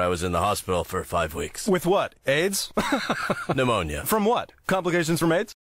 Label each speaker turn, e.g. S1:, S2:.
S1: I was in the hospital for five weeks.
S2: With what? AIDS?
S1: Pneumonia.
S2: From what? Complications from AIDS?